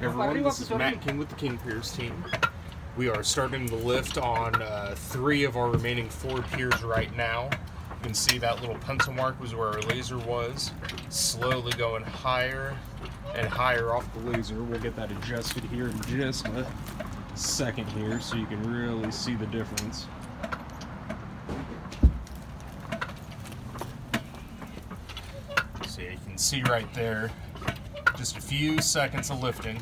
Everyone, this is Matt King with the King Piers team. We are starting the lift on uh, three of our remaining four piers right now. You can see that little pencil mark was where our laser was. Slowly going higher and higher off the laser. We'll get that adjusted here in just a second here so you can really see the difference. So you can see right there, just a few seconds of lifting.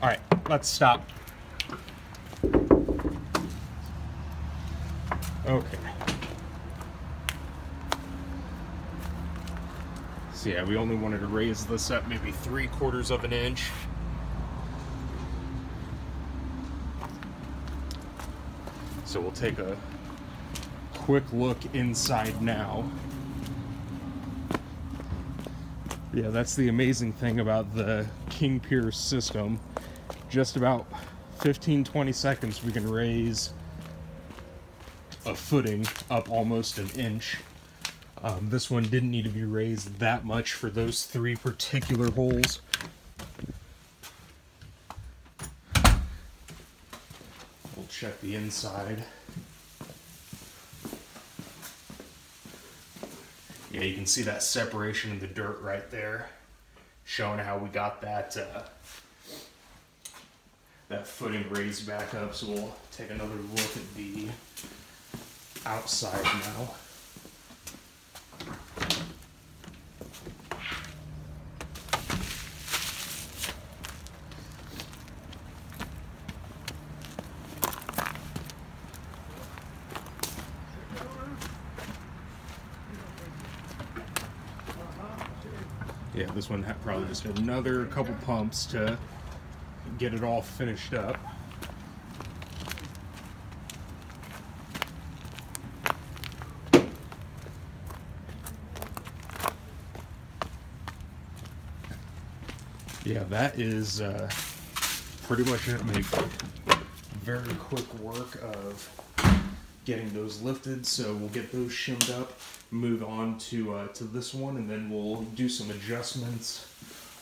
All right, let's stop. Okay. So yeah, we only wanted to raise this up maybe three quarters of an inch. So we'll take a quick look inside now. Yeah, that's the amazing thing about the King Piers system. Just about 15 20 seconds, we can raise a footing up almost an inch. Um, this one didn't need to be raised that much for those three particular holes. We'll check the inside. Yeah, you can see that separation in the dirt right there, showing how we got that uh, that footing raised back up. So we'll take another look at the outside now. Yeah, this one probably just another couple pumps to get it all finished up. Yeah, that is uh, pretty much it. Make very quick work of getting those lifted. So we'll get those shimmed up, move on to uh, to this one, and then we'll do some adjustments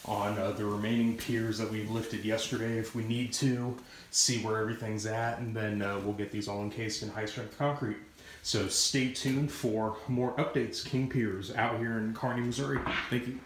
on uh, the remaining piers that we lifted yesterday if we need to, see where everything's at, and then uh, we'll get these all encased in high strength concrete. So stay tuned for more updates. King Piers out here in Kearney, Missouri. Thank you.